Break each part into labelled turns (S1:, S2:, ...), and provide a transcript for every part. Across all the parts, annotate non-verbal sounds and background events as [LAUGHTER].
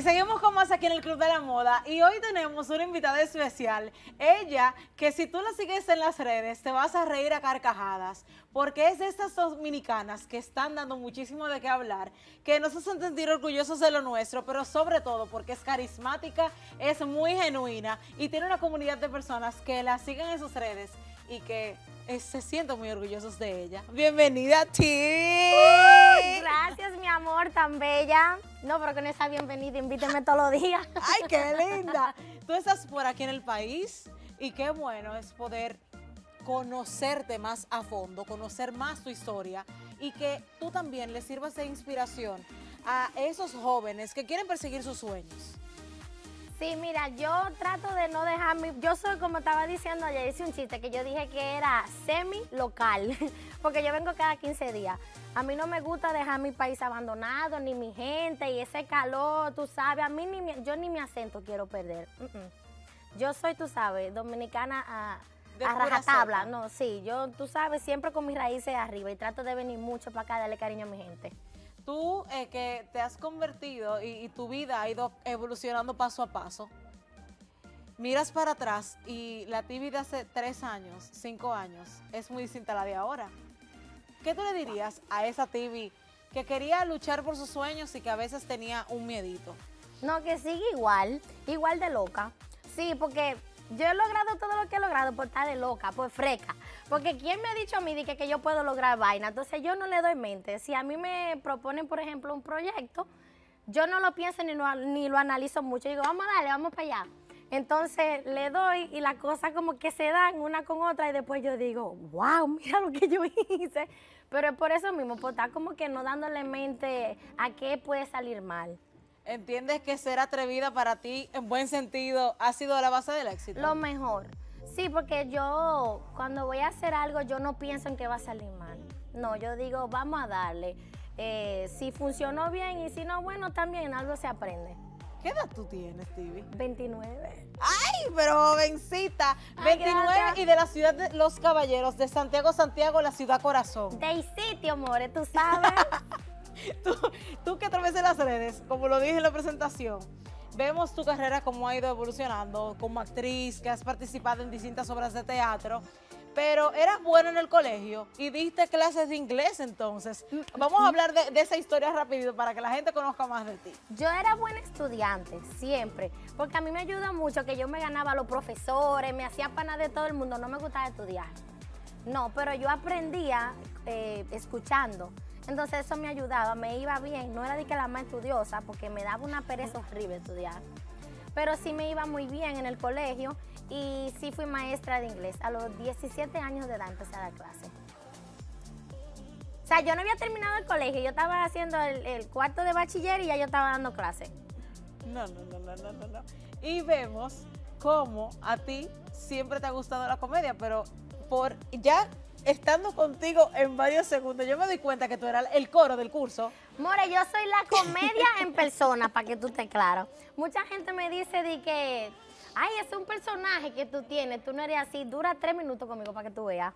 S1: Y seguimos con más aquí en el Club de la Moda y hoy tenemos una invitada especial. Ella, que si tú la sigues en las redes, te vas a reír a carcajadas, porque es de estas dominicanas que están dando muchísimo de qué hablar, que nos hacen sentir orgullosos de lo nuestro, pero sobre todo porque es carismática, es muy genuina y tiene una comunidad de personas que la siguen en sus redes y que eh, se sienten muy orgullosos de ella. Bienvenida, Ti. [LAUGHS]
S2: Gracias, mi amor, tan bella. No, pero con esa bienvenida, invíteme todos los días. [LAUGHS]
S1: ¡Ay, qué linda! Tú estás por aquí en el país y qué bueno es poder conocerte más a fondo, conocer más tu historia y que tú también le sirvas de inspiración a esos jóvenes que quieren perseguir sus sueños.
S2: Sí, mira, yo trato de no dejar mi... Yo soy, como estaba diciendo ayer, hice un chiste que yo dije que era semi-local, [LAUGHS] porque yo vengo cada 15 días. A mí no me gusta dejar mi país abandonado, ni mi gente, y ese calor, tú sabes, a mí ni mi- yo ni mi acento quiero perder. Yo soy, tú sabes, dominicana a, rajatabla. No, sí, yo, tú sabes, siempre con mis raíces arriba y trato de venir mucho para acá, darle cariño a mi gente.
S1: Tú eh, que te has convertido y, tu vida ha ido evolucionando paso a paso, miras para atrás y la ti de hace tres años, cinco años, es muy distinta a la de ahora. ¿Qué tú le dirías a esa TV que quería luchar por sus sueños y que a veces tenía un miedito?
S2: No, que sigue igual, igual de loca. Sí, porque yo he logrado todo lo que he logrado por estar de loca, por freca. Porque ¿quién me ha dicho a mí que, que yo puedo lograr vaina? Entonces yo no le doy mente. Si a mí me proponen, por ejemplo, un proyecto, yo no lo pienso ni ni lo analizo mucho. Digo, vamos a darle, vamos para allá. Entonces le doy y las cosas como que se dan una con otra y después yo digo, wow, mira lo que yo [LAUGHS] hice. Pero es por eso mismo, por estar como que no dándole mente a qué puede salir mal.
S1: ¿Entiendes que ser atrevida para ti, en buen sentido, ha sido la base del éxito?
S2: Lo mejor. Sí, porque yo cuando voy a hacer algo, yo no pienso en que va a salir mal. No, yo digo, vamos a darle. Eh, si funcionó bien y si no, bueno, también algo se aprende.
S1: ¿Qué edad tú tienes, Stevie?
S2: 29.
S1: ¡Ay, pero jovencita!
S2: Ay,
S1: 29
S2: gracias.
S1: y de la ciudad de Los Caballeros, de Santiago, Santiago, la ciudad corazón.
S2: De sitio, more, tú sabes. [LAUGHS] [LAUGHS]
S1: Tú, tú que atravesas las redes, como lo dije en la presentación, vemos tu carrera cómo ha ido evolucionando como actriz, que has participado en distintas obras de teatro, pero eras buena en el colegio y diste clases de inglés entonces. Vamos a hablar de, de esa historia rapidito para que la gente conozca más de ti.
S2: Yo era buena estudiante, siempre, porque a mí me ayuda mucho que yo me ganaba a los profesores, me hacía pana de todo el mundo, no me gustaba estudiar. No, pero yo aprendía eh, escuchando. Entonces eso me ayudaba, me iba bien. No era de que la más estudiosa, porque me daba una pereza horrible estudiar. Pero sí me iba muy bien en el colegio y sí fui maestra de inglés. A los 17 años de edad empecé a dar clase. O sea, yo no había terminado el colegio, yo estaba haciendo el, cuarto de bachiller y ya yo estaba dando clase.
S1: No, no, no, no, no, no, no. Y vemos cómo a ti siempre te ha gustado la comedia, pero por ya estando contigo en varios segundos, yo me doy cuenta que tú eras el coro del curso.
S2: More, yo soy la comedia en persona, para que tú estés claro. Mucha gente me dice de que, ay, es un personaje que tú tienes, tú no eres así, dura tres minutos conmigo para que tú veas.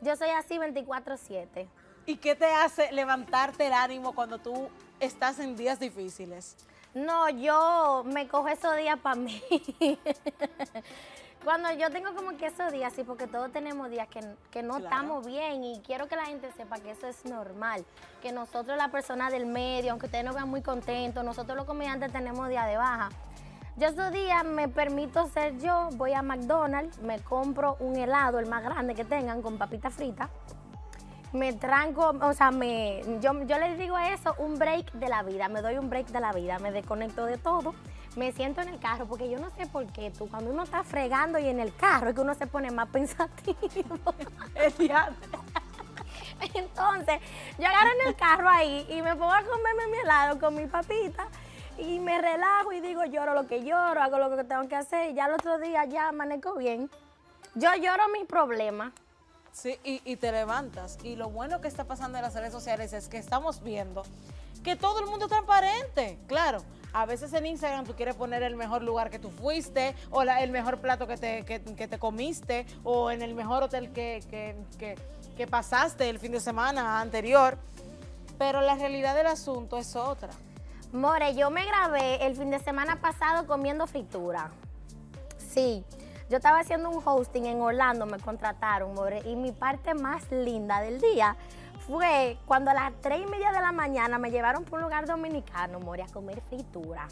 S2: Yo soy así 24/7.
S1: ¿Y qué te hace levantarte el ánimo cuando tú estás en días difíciles?
S2: No, yo me cojo esos días para mí. [LAUGHS] Cuando yo tengo como que esos días, sí, porque todos tenemos días que, que no
S1: Claro.
S2: estamos bien y quiero que la gente sepa que eso es normal, que nosotros las personas del medio, aunque ustedes nos vean muy contentos, nosotros los comediantes tenemos días de baja. Yo esos días me permito ser yo, voy a McDonald's, me compro un helado, el más grande que tengan, con papita frita, me tranco, o sea, me, yo, yo les digo eso un break de la vida, me doy un break de la vida, me desconecto de todo, me siento en el carro, porque yo no sé por qué tú, cuando uno está fregando y en el carro, es que uno se pone más [LAUGHS] pensativo. Entonces, yo agarro en el carro ahí y me pongo a comerme mi helado con mi papita y me relajo y digo, lloro lo que lloro, hago lo que tengo que hacer y ya el otro día ya amanezco bien. Yo lloro mis problemas.
S1: Sí, y, y te levantas. Y lo bueno que está pasando en las redes sociales es que estamos viendo que todo el mundo es transparente. Claro, a veces en Instagram tú quieres poner el mejor lugar que tú fuiste, o la- el mejor plato que te, que, que te comiste, o en el mejor hotel que, que- que- que pasaste el fin de semana anterior. Pero la realidad del asunto es otra.
S2: More, yo me grabé el fin de semana pasado comiendo fritura. Sí, yo estaba haciendo un hosting en Orlando, me contrataron, More, y mi parte más linda del día fue cuando a las 3 y media de la mañana me llevaron por un lugar dominicano, More, a comer fritura.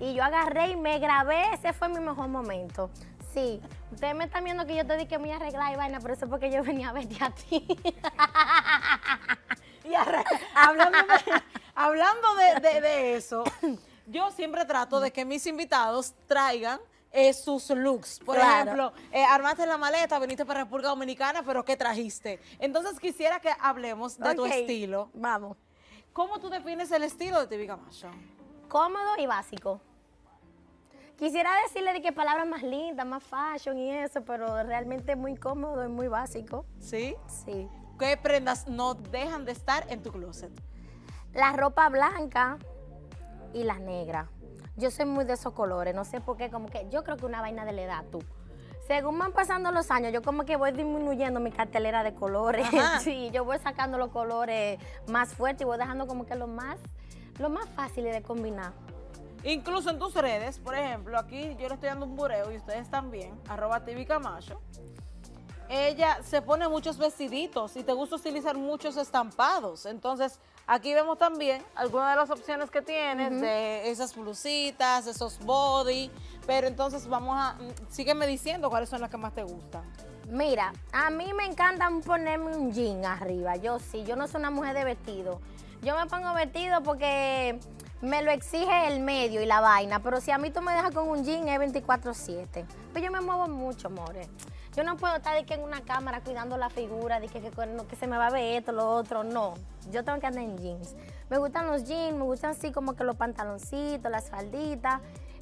S2: Y yo agarré y me grabé, ese fue mi mejor momento. Sí, ustedes me están viendo que yo te dije que me iba a arreglar y vaina, pero eso es porque yo venía a verte a ti. [LAUGHS]
S1: Y hablando, hablando de- de eso, yo siempre trato de que mis invitados traigan eh, sus looks. Por
S2: Claro.
S1: ejemplo, eh, armaste la maleta, viniste para República Dominicana, pero ¿qué trajiste? Entonces quisiera que hablemos de tu estilo.
S2: Vamos.
S1: ¿Cómo tú defines el estilo de TV Camacho?
S2: Cómodo y básico. Quisiera decirle de qué palabras más lindas, más fashion y eso, pero realmente es muy cómodo y muy básico.
S1: ¿Sí?
S2: Sí.
S1: ¿Qué prendas no dejan de estar en tu closet?
S2: La ropa blanca y la negra. Yo soy muy de esos colores, no sé por qué, como que yo creo que una vaina de la edad, tú. Según van pasando los años, yo como que voy disminuyendo mi cartelera de colores.
S1: Ajá. [LAUGHS]
S2: Sí, yo voy sacando los colores más fuertes y voy dejando como que lo más, lo más fácil de combinar.
S1: Incluso en tus redes, por ejemplo, aquí yo le estoy dando un bureo y ustedes también, arroba TV Camacho. Ella se pone muchos vestiditos y te gusta utilizar muchos estampados. Entonces, aquí vemos también algunas de las opciones que tienes de esas blusitas, esos body. Pero entonces vamos a, mm, sígueme diciendo cuáles son las que más te gustan.
S2: Mira, a mí me encanta ponerme un jean arriba. Yo sí, yo no soy una mujer de vestido. Yo me pongo vestido porque me lo exige el medio y la vaina. Pero si a mí tú me dejas con un jean es 24-7. Pues yo me muevo mucho, more. Yo no puedo estar de que en una cámara cuidando la figura, de que, que, se me va a ver esto, lo otro. No, yo tengo que andar en jeans. Me gustan los jeans, me gustan así como que los pantaloncitos, las falditas.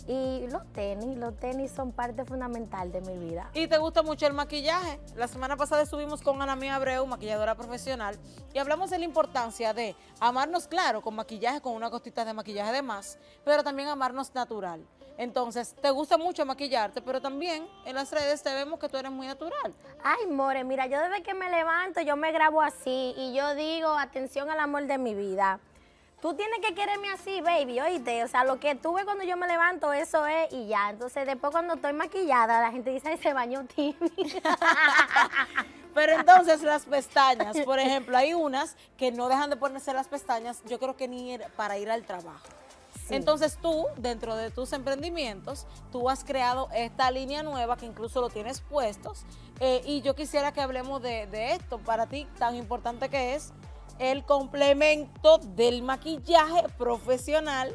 S2: Y los tenis, los tenis son parte fundamental de mi vida.
S1: Y te gusta mucho el maquillaje. La semana pasada estuvimos con Ana Mía Abreu, maquilladora profesional, y hablamos de la importancia de amarnos, claro, con maquillaje, con una costita de maquillaje de más, pero también amarnos natural. Entonces, te gusta mucho maquillarte, pero también en las redes te vemos que tú eres muy natural.
S2: Ay, More, mira, yo desde que me levanto, yo me grabo así y yo digo, atención al amor de mi vida. Tú tienes que quererme así, baby, oíste. O sea, lo que tú ves cuando yo me levanto, eso es y ya. Entonces, después cuando estoy maquillada, la gente dice, ay, se bañó tímida. [LAUGHS]
S1: Pero entonces las pestañas, por ejemplo, hay unas que no dejan de ponerse las pestañas, yo creo que ni para ir al trabajo.
S2: Sí.
S1: Entonces tú, dentro de tus emprendimientos, tú has creado esta línea nueva que incluso lo tienes puestos. eh, y yo quisiera que hablemos de, de esto, para ti tan importante que es el complemento del maquillaje profesional,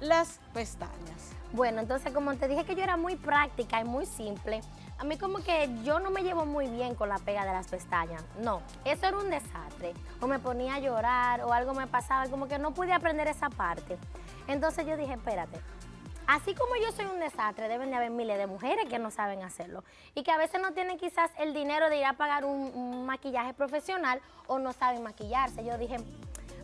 S1: las pestañas.
S2: Bueno, entonces como te dije que yo era muy práctica y muy simple, a mí como que yo no me llevo muy bien con la pega de las pestañas. No, eso era un desastre. O me ponía a llorar o algo me pasaba, como que no pude aprender esa parte. Entonces yo dije, espérate, así como yo soy un desastre, deben de haber miles de mujeres que no saben hacerlo y que a veces no tienen quizás el dinero de ir a pagar un, un maquillaje profesional o no saben maquillarse. Yo dije,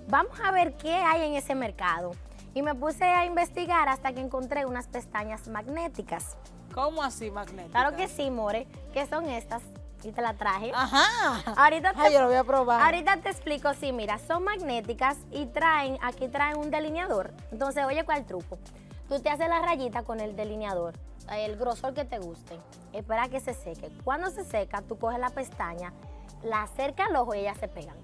S2: vamos a ver qué hay en ese mercado. Y me puse a investigar hasta que encontré unas pestañas magnéticas.
S1: ¿Cómo así, magnética?
S2: Claro que sí, More, que son estas. Y te la traje.
S1: Ajá.
S2: Ahorita te,
S1: Ay, yo lo voy a probar.
S2: ahorita te explico, sí, mira, son magnéticas y traen, aquí traen un delineador. Entonces, oye, ¿cuál truco? Tú te haces la rayita con el delineador, el grosor que te guste. Espera que se seque. Cuando se seca, tú coges la pestaña, la acercas al ojo y ellas se pegan.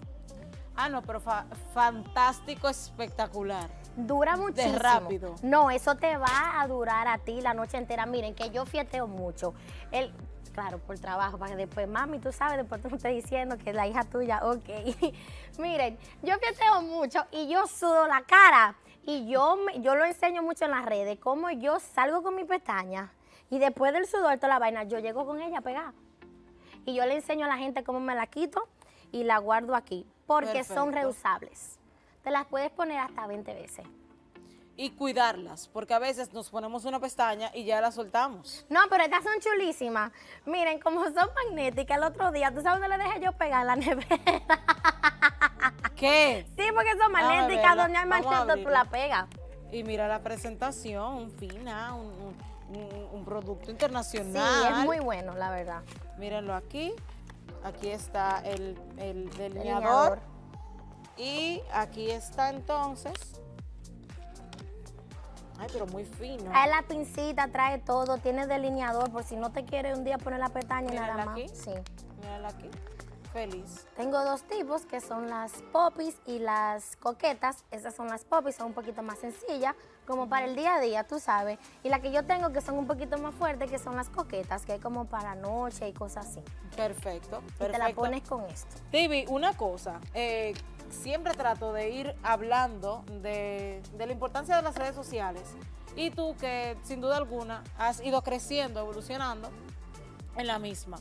S1: Ah, no, pero fa- fantástico, espectacular.
S2: Dura muchísimo.
S1: rápido.
S2: No, eso te va a durar a ti la noche entera. Miren, que yo fieteo mucho. El, claro, por trabajo, para que después, mami, tú sabes, después tú me estás diciendo que es la hija tuya, ok. [LAUGHS] Miren, yo fieteo mucho y yo sudo la cara. Y yo, me- yo lo enseño mucho en las redes, cómo yo salgo con mi pestaña y después del sudor, toda la vaina, yo llego con ella pegada. Y yo le enseño a la gente cómo me la quito y la guardo aquí, porque son reusables. Te las puedes poner hasta 20 veces.
S1: Y cuidarlas, porque a veces nos ponemos una pestaña y ya la soltamos.
S2: No, pero estas son chulísimas. Miren, como son magnéticas, el otro día, ¿tú sabes dónde le dejé yo pegar la nevera? [LAUGHS]
S1: ¿Qué?
S2: sí, porque son
S1: Vamos a
S2: magnéticas, donde hay magneto tú la pegas.
S1: Y mira la presentación, fina, un, un- un- un producto
S2: Sí,
S1: internacional.
S2: es muy bueno, la verdad.
S1: Mírenlo aquí. Aquí está el, el delineador.
S2: Delineador.
S1: Y aquí está entonces Ay, pero muy fino.
S2: Trae la pincita, trae todo, tiene delineador por si no te quiere un día poner la pestaña y nada más.
S1: aquí.
S2: Sí.
S1: Mírala aquí. Feliz.
S2: Tengo dos tipos que son las popis y las coquetas. Estas son las popis, son un poquito más sencillas, como para el día a día, tú sabes. Y la que yo tengo que son un poquito más fuertes, que son las coquetas, que es como para noche y cosas así.
S1: Perfecto.
S2: Y te la
S1: perfecto.
S2: pones con esto.
S1: Tibi, una cosa, eh, siempre trato de ir hablando de, de la importancia de las redes sociales y tú que sin duda alguna has ido creciendo, evolucionando en la misma.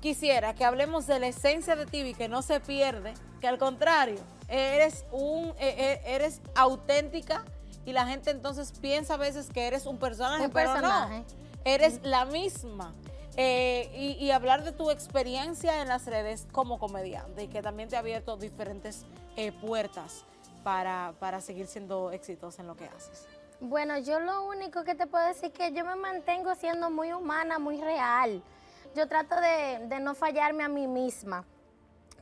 S1: Quisiera que hablemos de la esencia de Tibi que no se pierde, que al contrario, eres, un, eh, eh, eres auténtica y la gente entonces piensa a veces que eres un personaje,
S2: Un
S1: pero
S2: personaje.
S1: no, eres la misma. Eh, y, hablar de tu experiencia en las redes como comediante y que también te ha abierto diferentes eh, puertas para, para seguir siendo exitosa en lo que haces.
S2: Bueno, yo lo único que te puedo decir es que yo me mantengo siendo muy humana, muy real. Yo trato de, de no fallarme a mí misma,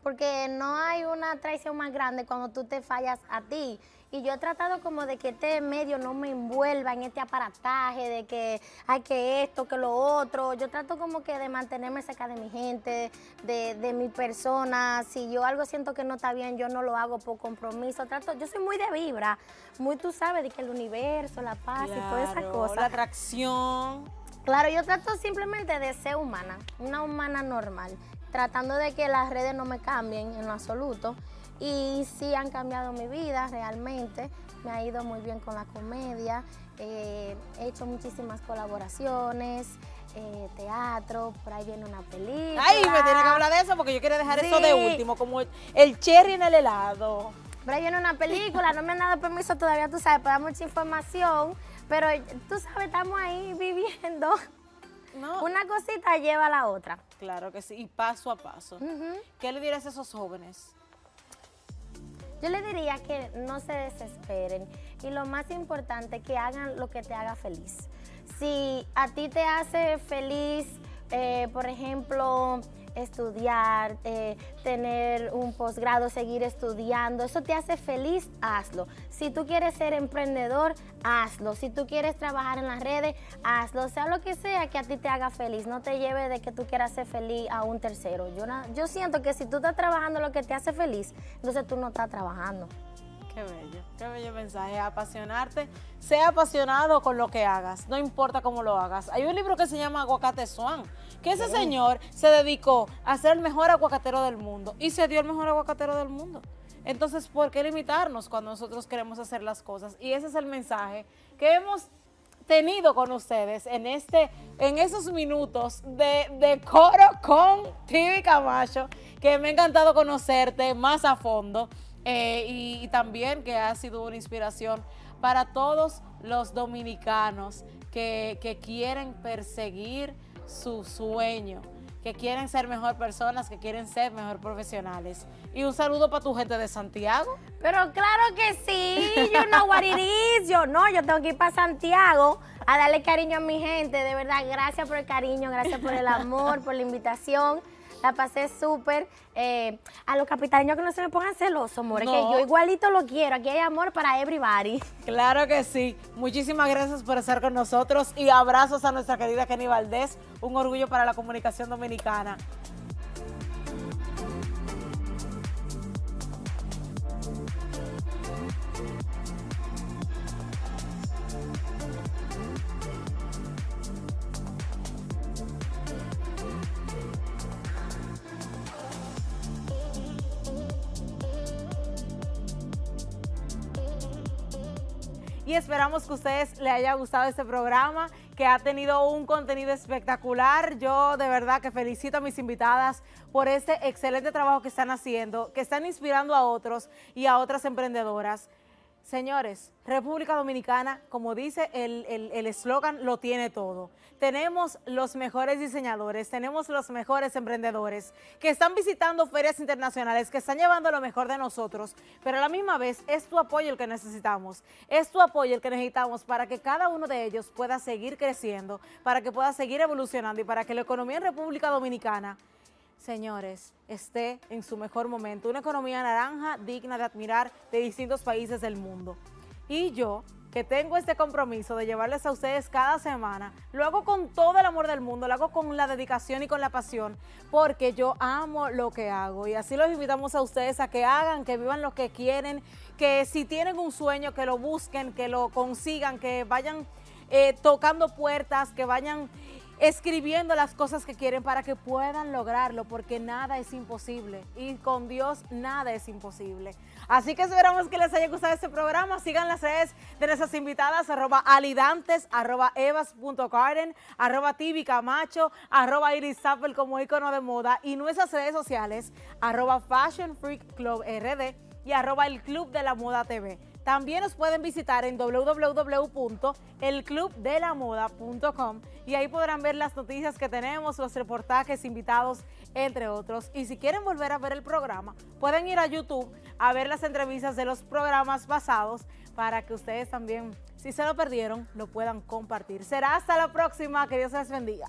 S2: porque no hay una traición más grande cuando tú te fallas a ti. Y yo he tratado como de que este medio no me envuelva en este aparataje, de que hay que esto, que lo otro. Yo trato como que de mantenerme cerca de mi gente, de, de mi persona. Si yo algo siento que no está bien, yo no lo hago por compromiso. Trato, yo soy muy de vibra, muy tú sabes, de que el universo, la paz y todas esas
S1: Claro,
S2: cosas.
S1: La atracción.
S2: Claro, yo trato simplemente de ser humana, una humana normal, tratando de que las redes no me cambien en lo absoluto. Y sí han cambiado mi vida realmente, me ha ido muy bien con la comedia, eh, he hecho muchísimas colaboraciones, eh, teatro, por ahí viene una película.
S1: Ay, me tiene que hablar de eso porque yo quiero dejar eso de último, como el, el cherry en el helado.
S2: Por ahí viene una película, no me han dado permiso todavía, tú sabes, para dar mucha información, pero tú sabes, estamos ahí viviendo.
S1: No,
S2: Una cosita lleva a la otra.
S1: claro que sí, y paso a paso. ¿Qué le dirás a esos jóvenes?
S2: Yo le diría que no se desesperen y lo más importante, que hagan lo que te haga feliz. Si a ti te hace feliz, eh, por ejemplo, estudiar, eh, tener un posgrado, seguir estudiando, eso te hace feliz, hazlo. Si tú quieres ser emprendedor, hazlo. Si tú quieres trabajar en las redes, hazlo. Sea lo que sea que a ti te haga feliz, no te lleve de que tú quieras ser feliz a un tercero. Yo, yo siento que si tú estás trabajando lo que te hace feliz, entonces tú no estás trabajando.
S1: Qué bello, qué bello mensaje. Apasionarte, sea apasionado con lo que hagas, no importa cómo lo hagas. Hay un libro que se llama Aguacate Swan, que ese señor se dedicó a ser el mejor aguacatero del mundo y se dio el mejor aguacatero del mundo. Entonces, ¿por qué limitarnos cuando nosotros queremos hacer las cosas? Y ese es el mensaje que hemos tenido con ustedes en este en esos minutos de, de coro con Tibi Camacho, que me ha encantado conocerte más a fondo eh, y, también que ha sido una inspiración para todos los dominicanos que, que quieren perseguir su sueño, que quieren ser mejor personas, que quieren ser mejor profesionales. Y un saludo para tu gente de Santiago.
S2: Pero claro que sí, you know what it is. Yo no, yo tengo que ir para Santiago a darle cariño a mi gente. De verdad, gracias por el cariño, gracias por el amor, por la invitación. La pasé súper. Eh, a los capitalinos que no se me pongan celosos, amor. que yo igualito lo quiero. Aquí hay amor para everybody.
S1: Claro que sí. Muchísimas gracias por estar con nosotros y abrazos a nuestra querida Kenny Valdés. Un orgullo para la comunicación dominicana. Y esperamos que a ustedes les haya gustado este programa, que ha tenido un contenido espectacular. Yo de verdad que felicito a mis invitadas por este excelente trabajo que están haciendo, que están inspirando a otros y a otras emprendedoras. Señores, República Dominicana, como dice el el- el eslogan, lo tiene todo. Tenemos los mejores diseñadores, tenemos los mejores emprendedores que están visitando ferias internacionales, que están llevando lo mejor de nosotros, pero a la misma vez es tu apoyo el que necesitamos, es tu apoyo el que necesitamos para que cada uno de ellos pueda seguir creciendo, para que pueda seguir evolucionando y para que la economía en República Dominicana señores, esté en su mejor momento. Una economía naranja digna de admirar de distintos países del mundo. Y yo que tengo este compromiso de llevarles a ustedes cada semana, lo hago con todo el amor del mundo, lo hago con la dedicación y con la pasión, porque yo amo lo que hago. Y así los invitamos a ustedes a que hagan, que vivan lo que quieren, que si tienen un sueño, que lo busquen, que lo consigan, que vayan eh, tocando puertas, que vayan escribiendo las cosas que quieren para que puedan lograrlo, porque nada es imposible y con Dios nada es imposible. Así que esperamos que les haya gustado este programa. Sigan las redes de nuestras invitadas, arroba alidantes, arroba evas.garden, arroba tibicamacho, arroba iris como icono de moda y nuestras redes sociales, arroba fashion freak club rd y arroba el club de la moda TV. También nos pueden visitar en www.elclubdelamoda.com y ahí podrán ver las noticias que tenemos, los reportajes, invitados, entre otros. Y si quieren volver a ver el programa, pueden ir a YouTube a ver las entrevistas de los programas pasados para que ustedes también, si se lo perdieron, lo puedan compartir. Será hasta la próxima. Que Dios les bendiga.